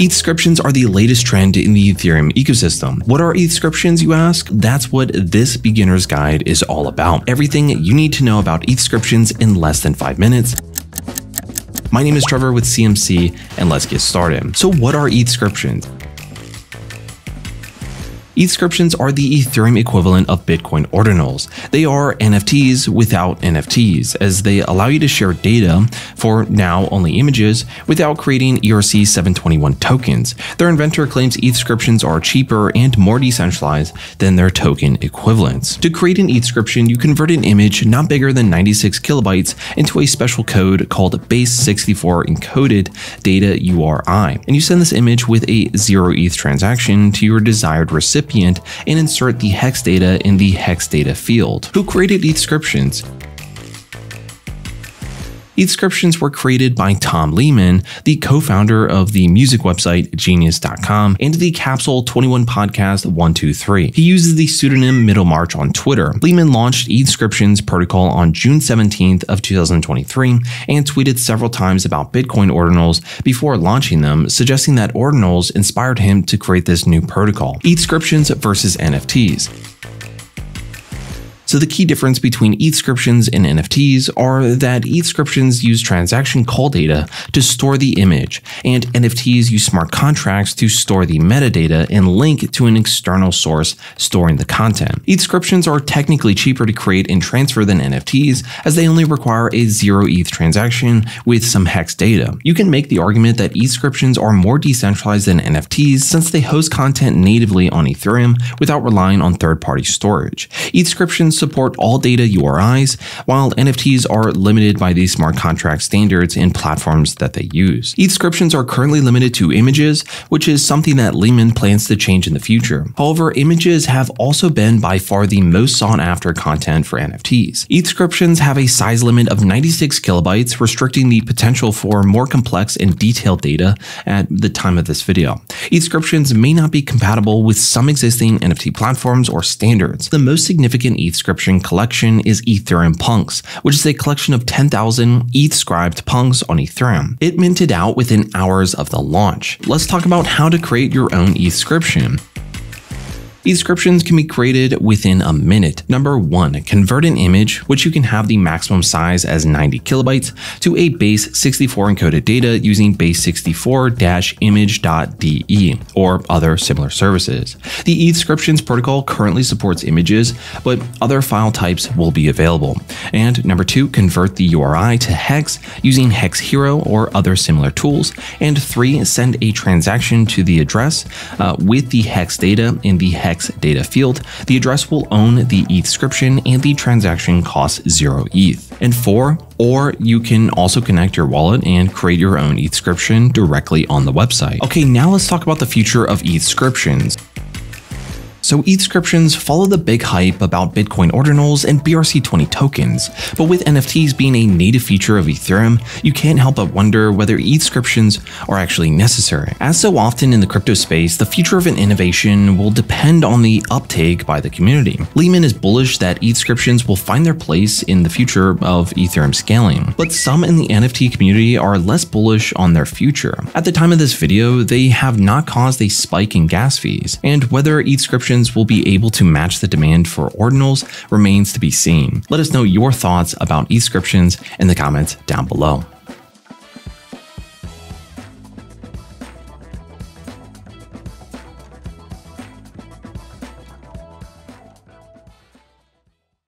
ETHscriptions are the latest trend in the Ethereum ecosystem. What are ETHscriptions, you ask? That's what this beginner's guide is all about. Everything you need to know about ETHscriptions in less than 5 minutes. My name is Trevor with CMC, and let's get started. So what are ETHscriptions? ETHscriptions are the Ethereum equivalent of Bitcoin ordinals. They are NFTs without NFTs, as they allow you to share data, for now only images, without creating ERC 721 tokens. Their inventor claims ETHscriptions are cheaper and more decentralized than their token equivalents. To create an ETHscription, you convert an image not bigger than 96 kilobytes into a special code called base64 encoded data URI, and you send this image with a 0 ETH transaction to your desired recipient recipient and insert the hex data in the hex data field. Who created ETHscriptions? ETHscriptions were created by Tom Lehman, the co-founder of the music website Genius.com and the Capsule 21 podcast 123. He uses the pseudonym Middlemarch on Twitter. Lehman launched ETHscriptions protocol on June 17th of 2023 and tweeted several times about Bitcoin ordinals before launching them, suggesting that ordinals inspired him to create this new protocol. ETHscriptions versus NFTs. So the key difference between ETHscriptions and NFTs are that ETHscriptions use transaction call data to store the image, and NFTs use smart contracts to store the metadata and link to an external source storing the content. ETHscriptions are technically cheaper to create and transfer than NFTs as they only require a zero ETH transaction with some hex data. You can make the argument that ETHscriptions are more decentralized than NFTs since they host content natively on Ethereum without relying on third-party storage. ETHscriptions support all data URIs, while NFTs are limited by the smart contract standards and platforms that they use. ETHscriptions are currently limited to images, which is something that Lehman plans to change in the future. However, images have also been by far the most sought after content for NFTs. ETHscriptions have a size limit of 96 kilobytes, restricting the potential for more complex and detailed data at the time of this video. ETHscriptions may not be compatible with some existing NFT platforms or standards. The most significant ETHscription collection is Ethereum Punks, which is a collection of 10,000 ETH-scribed punks on Ethereum. It minted out within hours of the launch. Let's talk about how to create your own ETHscription. ETHscriptions can be created within a minute. Number 1. Convert an image, which you can have the maximum size as 90 kilobytes, to a base 64 encoded data using base64-image.de or other similar services. The ETHscriptions protocol currently supports images, but other file types will be available. And number 2. Convert the URI to hex using Hex Hero or other similar tools. And 3. Send a transaction to the address uh, with the hex data in the hex data field, the address will own the ETH ETHscription and the transaction costs 0 ETH. And 4, or you can also connect your wallet and create your own ETH ETHscription directly on the website. Okay, now let's talk about the future of ETH ETHscriptions. So ETHscriptions follow the big hype about Bitcoin ordinals and BRC20 tokens, but with NFTs being a native feature of Ethereum, you can't help but wonder whether ETHscriptions are actually necessary. As so often in the crypto space, the future of an innovation will depend on the uptake by the community. Lehman is bullish that ETHscriptions will find their place in the future of Ethereum scaling, but some in the NFT community are less bullish on their future. At the time of this video, they have not caused a spike in gas fees, and whether ETHscriptions will be able to match the demand for ordinals remains to be seen. Let us know your thoughts about ETHscriptions in the comments down below.